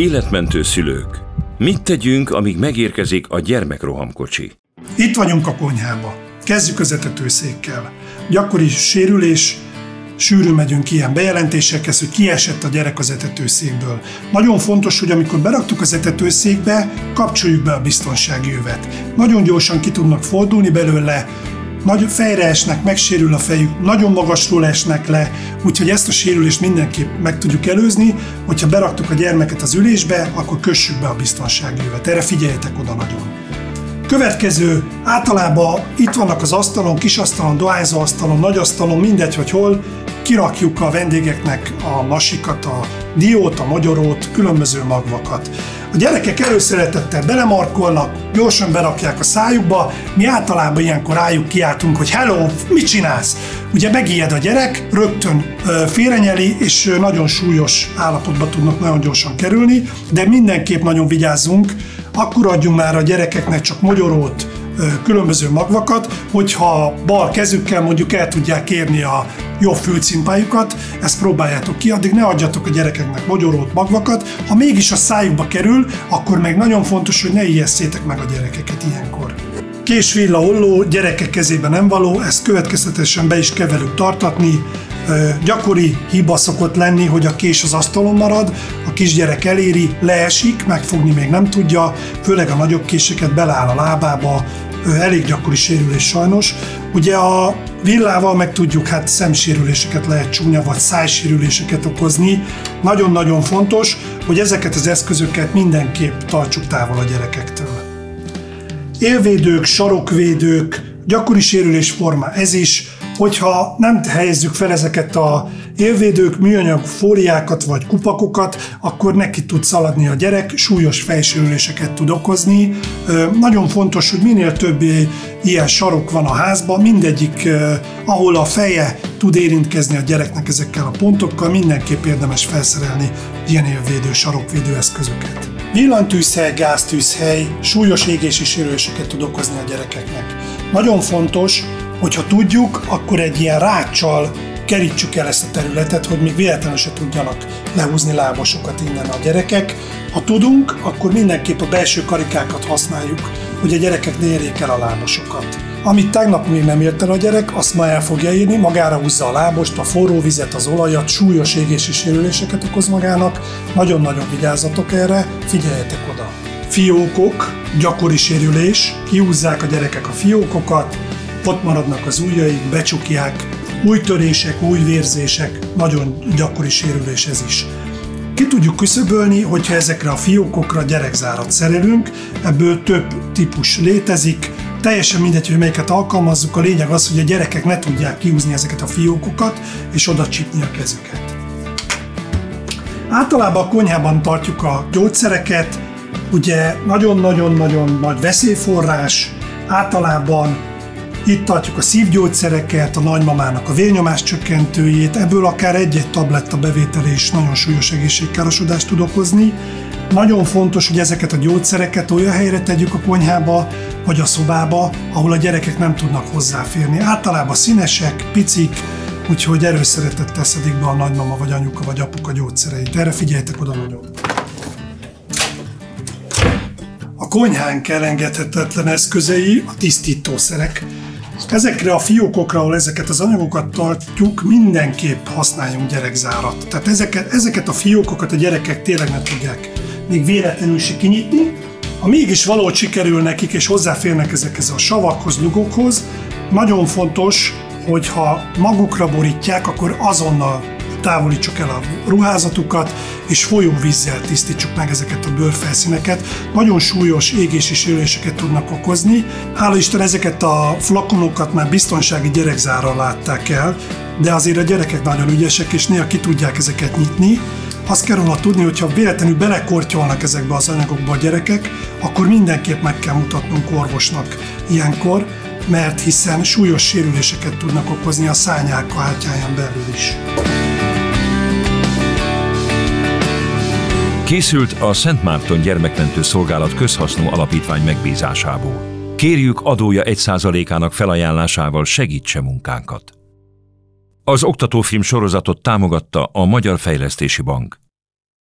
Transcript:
Életmentő szülők. Mit tegyünk, amíg megérkezik a gyermekrohamkocsi? Itt vagyunk a konyhába. Kezdjük az etetőszékkel. Gyakori sérülés, sűrűn megyünk ilyen bejelentésekhez, hogy kiesett a gyerek az etetőszékből. Nagyon fontos, hogy amikor beraktuk az etetőszékbe, kapcsoljuk be a biztonsági jövet. Nagyon gyorsan ki tudnak fordulni belőle, nagy fejre esnek, megsérül a fejük, nagyon magasról esnek le, úgyhogy ezt a sérülést mindenképp meg tudjuk előzni, hogyha beraktuk a gyermeket az ülésbe, akkor kössük be a biztonsági jövet. Erre figyeljetek oda nagyon. Következő, általában itt vannak az asztalon, kis asztalon, dohányzó asztalon, nagy asztalon, mindegy, hogy hol, kirakjuk a vendégeknek a masikat, a diót, a magyarót, különböző magvakat. A gyerekek előszeretettel belemarkolnak, gyorsan berakják a szájukba, mi általában ilyenkor rájuk kiáltunk, hogy hello, mit csinálsz? Ugye megijed a gyerek, rögtön félrenyeli, és nagyon súlyos állapotba tudnak nagyon gyorsan kerülni, de mindenképp nagyon vigyázzunk, akkor adjunk már a gyerekeknek csak magyarót, különböző magvakat, hogyha bal kezükkel mondjuk el tudják kérni a jobb fülcimpájukat, ezt próbáljátok ki, addig ne adjatok a gyerekeknek magyarót, magvakat. Ha mégis a szájukba kerül, akkor meg nagyon fontos, hogy ne ijesszétek meg a gyerekeket ilyenkor. Kés, villa, olló gyerekek kezébe nem való, ezt következtetesen be is kell velük tartatni. Gyakori hiba szokott lenni, hogy a kés az asztalon marad, a kisgyerek eléri, leesik, megfogni még nem tudja, főleg a nagyobb késeket beleáll a lábába, elég gyakori sérülés sajnos. Ugye a villával meg tudjuk, hát szemsérüléseket lehet csúnya, vagy szájsérüléseket okozni. Nagyon-nagyon fontos, hogy ezeket az eszközöket mindenképp tartsuk távol a gyerekektől. Élvédők, sarokvédők, gyakori sérülésforma ez is, hogyha nem helyezzük fel ezeket a élvédők, műanyag fóliákat vagy kupakokat, akkor neki tud szaladni a gyerek, súlyos fejsérüléseket tud okozni. Nagyon fontos, hogy minél több ilyen sarok van a házban, mindegyik, ahol a feje tud érintkezni a gyereknek ezekkel a pontokkal, mindenképp érdemes felszerelni ilyen élvédő, sarokvédő eszközöket. Villanytűzhely, gáztűzhely súlyos égési sérüléseket tud okozni a gyerekeknek. Nagyon fontos, hogyha tudjuk, akkor egy ilyen ráccsal kerítsük el ezt a területet, hogy még véletlenül se tudjanak lehúzni lábasokat innen a gyerekek. Ha tudunk, akkor mindenképp a belső karikákat használjuk, hogy a gyerekek ne érjék el a lábasokat. Amit tegnap még nem ért el a gyerek, azt ma el fogja írni, magára húzza a lábost, a forró vizet, az olajat, súlyos égési sérüléseket okoz magának. Nagyon-nagyon vigyázzatok erre, figyeljetek oda. Fiókok, gyakori sérülés, kihúzzák a gyerekek a fiókokat, ott maradnak az ujjaik, becsukják, új törések, új vérzések, nagyon gyakori sérülés ez is. Ki tudjuk küszöbölni, hogyha ezekre a fiókokra gyerekzárat szerelünk, ebből több típus létezik, teljesen mindegy, hogy melyiket alkalmazzuk, a lényeg az, hogy a gyerekek ne tudják kiúzni ezeket a fiókokat, és oda csipni a kezüket. Általában a konyhában tartjuk a gyógyszereket, ugye nagyon-nagyon-nagyon nagy veszélyforrás, általában itt tartjuk a szívgyógyszereket, a nagymamának a vérnyomás csökkentőjét, ebből akár egy-egy tabletta bevétele is nagyon súlyos egészségkárosodást tud okozni. Nagyon fontos, hogy ezeket a gyógyszereket olyan helyre tegyük a konyhába, vagy a szobába, ahol a gyerekek nem tudnak hozzáférni. Általában színesek, picik, úgyhogy erőszeretettel szedik be a nagymama, vagy anyuka, vagy apuka gyógyszereit. Erre figyeljetek oda nagyon. Konyhánk elengedhetetlen eszközei a tisztítószerek. Ezekre a fiókokra, ahol ezeket az anyagokat tartjuk, mindenképp használjunk gyerekzárat. Tehát ezeket, ezeket a fiókokat a gyerekek tényleg nem tudják még véletlenül se kinyitni. Ha mégis valahogy sikerül nekik, és hozzáférnek ezekhez a savakhoz, lugokhoz, nagyon fontos, hogyha magukra borítják, akkor azonnal távolítsuk el a ruházatukat, és folyóvízzel tisztítsuk meg ezeket a bőrfelszíneket. Nagyon súlyos égési sérüléseket tudnak okozni. Hála Isten ezeket a flakonokat már biztonsági gyerekzárral látták el, de azért a gyerekek nagyon ügyesek, és néha ki tudják ezeket nyitni. Azt kell róla tudni, hogy ha véletlenül belekortyolnak ezekbe az anyagokba a gyerekek, akkor mindenképp meg kell mutatnunk orvosnak ilyenkor, mert hiszen súlyos sérüléseket tudnak okozni a szányák hátjáján belül is. Készült a Szent Márton Gyermekmentő Szolgálat közhasznú alapítvány megbízásából. Kérjük adója 1%-ának felajánlásával segítse munkánkat. Az oktatófilm sorozatot támogatta a Magyar Fejlesztési Bank.